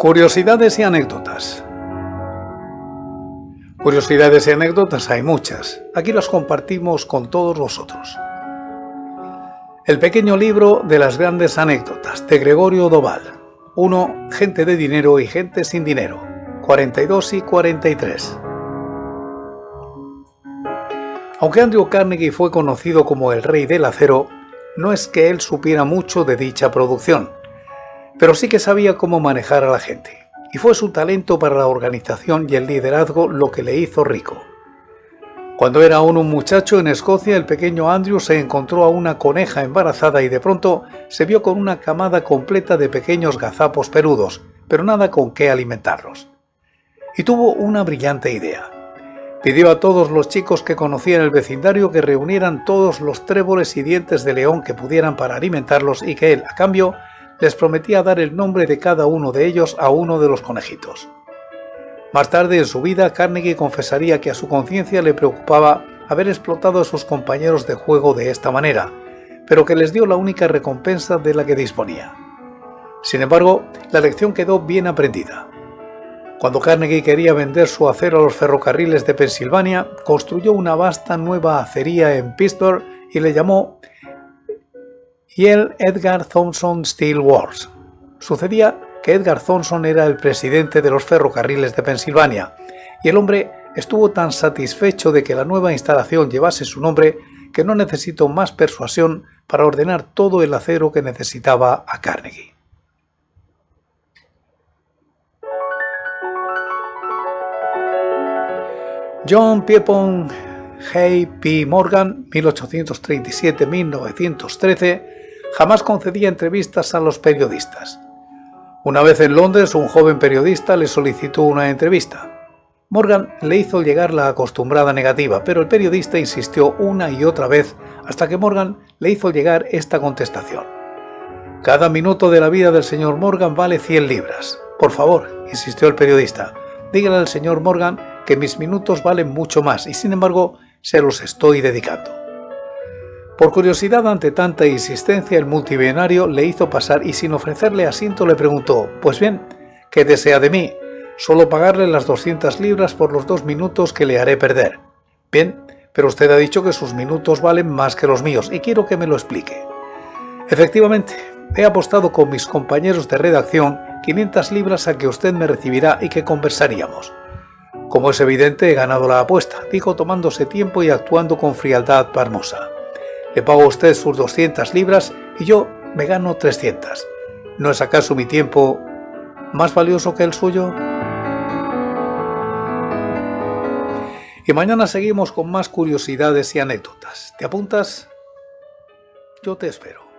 Curiosidades y anécdotas. Curiosidades y anécdotas hay muchas. Aquí las compartimos con todos vosotros. El pequeño libro de las grandes anécdotas de Gregorio Doval. 1. Gente de dinero y gente sin dinero. 42 y 43. Aunque Andrew Carnegie fue conocido como el rey del acero, no es que él supiera mucho de dicha producción pero sí que sabía cómo manejar a la gente, y fue su talento para la organización y el liderazgo lo que le hizo rico. Cuando era aún un muchacho en Escocia, el pequeño Andrew se encontró a una coneja embarazada y de pronto se vio con una camada completa de pequeños gazapos peludos, pero nada con qué alimentarlos. Y tuvo una brillante idea. Pidió a todos los chicos que conocían el vecindario que reunieran todos los tréboles y dientes de león que pudieran para alimentarlos y que él, a cambio, les prometía dar el nombre de cada uno de ellos a uno de los conejitos. Más tarde en su vida, Carnegie confesaría que a su conciencia le preocupaba haber explotado a sus compañeros de juego de esta manera, pero que les dio la única recompensa de la que disponía. Sin embargo, la lección quedó bien aprendida. Cuando Carnegie quería vender su acero a los ferrocarriles de Pensilvania, construyó una vasta nueva acería en Pittsburgh y le llamó y el Edgar Thompson Steel Wars. Sucedía que Edgar Thompson era el presidente de los ferrocarriles de Pensilvania, y el hombre estuvo tan satisfecho de que la nueva instalación llevase su nombre que no necesitó más persuasión para ordenar todo el acero que necesitaba a Carnegie. John Pierpont Hay P. Morgan, 1837-1913, jamás concedía entrevistas a los periodistas. Una vez en Londres, un joven periodista le solicitó una entrevista. Morgan le hizo llegar la acostumbrada negativa, pero el periodista insistió una y otra vez hasta que Morgan le hizo llegar esta contestación. Cada minuto de la vida del señor Morgan vale 100 libras. Por favor, insistió el periodista, dígale al señor Morgan que mis minutos valen mucho más y sin embargo se los estoy dedicando. Por curiosidad ante tanta insistencia, el multimillonario le hizo pasar y sin ofrecerle asiento le preguntó, Pues bien, ¿qué desea de mí? Solo pagarle las 200 libras por los dos minutos que le haré perder. Bien, pero usted ha dicho que sus minutos valen más que los míos y quiero que me lo explique. Efectivamente, he apostado con mis compañeros de redacción 500 libras a que usted me recibirá y que conversaríamos. Como es evidente, he ganado la apuesta, dijo tomándose tiempo y actuando con frialdad parmosa. Le pago a usted sus 200 libras y yo me gano 300. ¿No es acaso mi tiempo más valioso que el suyo? Y mañana seguimos con más curiosidades y anécdotas. ¿Te apuntas? Yo te espero.